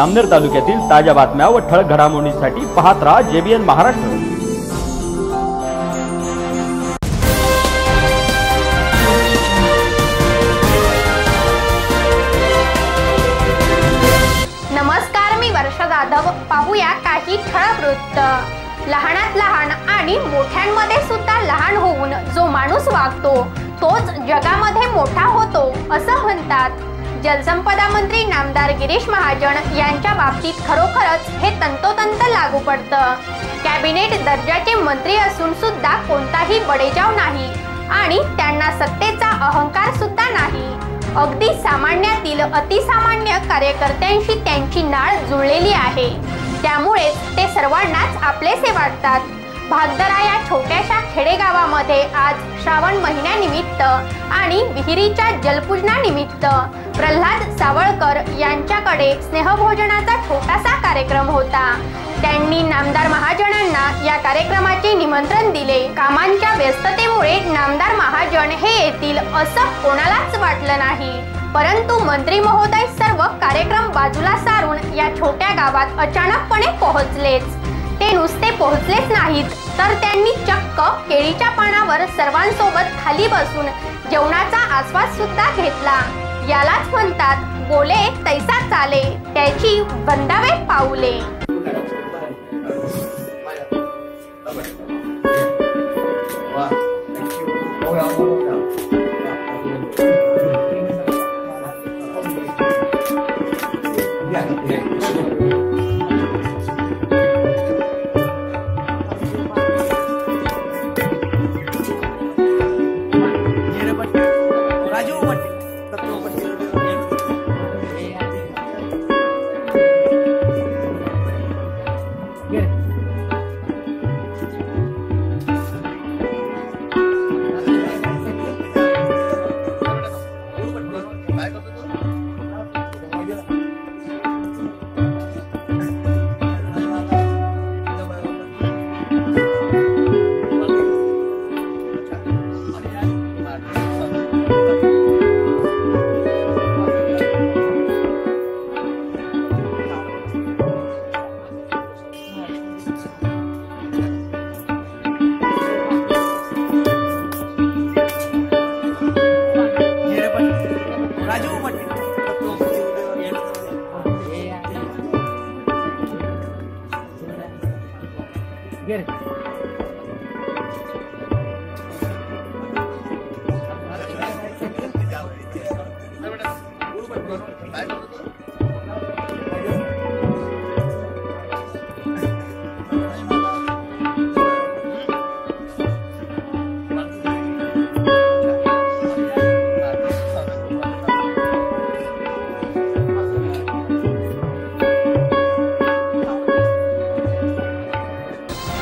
अमनेर तालुक्यातील ताज्या बातम्या व ठळक घडामोडींसाठी पाहत राहा जेबीएन महाराष्ट्र. नमस्कार मी वर्षा जाधव. पाहूया काही ठळक वृत्त. लहानात लहान आणि मोठ्यांमध्ये सुद्धा लहान होऊन जो माणूस वागतो तोच जगामध्ये मोठा होतो असं म्हणतात. जलसंपदा मंत्री नामदार गिरीश महाजन यांच्या बाबतीत खरोखरच हे तंतोतंत लागू पडतं. कॅबिनेट दर्जाचे मंत्री असून सुद्धा कोणताही बडेजाव नाही आणि त्यांना सत्तेचा अहंकार सुद्धा नाही. अगदी सामान्यातील अतिसामान्य कार्यकर्त्यांशी त्यांची नाळ जुळलेली आहे. त्यामुळेच ते सर्वांनाच आपलेसे वाटतात. भागदरा या छोट्याशा खेडेगावामध्ये आज श्रावण महिन्यानिमित्त आणि विहिरीच्या जलपूजनानिमित्त प्रल्हाद सावळकर यांच्याकडे स्नेहभोजनाचा छोटासा कार्यक्रम होता. त्यांनी नामदार महाजनांना या कार्यक्रमाचे निमंत्रण दिले. कामांच्या व्यस्ततेमुळे नामदार महाजन हे येतील असं कोणालाच वाटलं नाही. परंतु मंत्री महोदय सर्व कार्यक्रम बाजूला सारून या छोट्या गावात अचानकपणे पोहोचलेच. ते नुसते पोहोचलेच नाहीत. तर त्यांनी चक्क केळीच्या पानावर सर्वांसोबत खाली बसून जेवणाचा आस्वाद सुद्धा घेतला. यालाच म्हणतात बोले तैसा चाले. त्याची वंदावे पाऊले राजू ये रे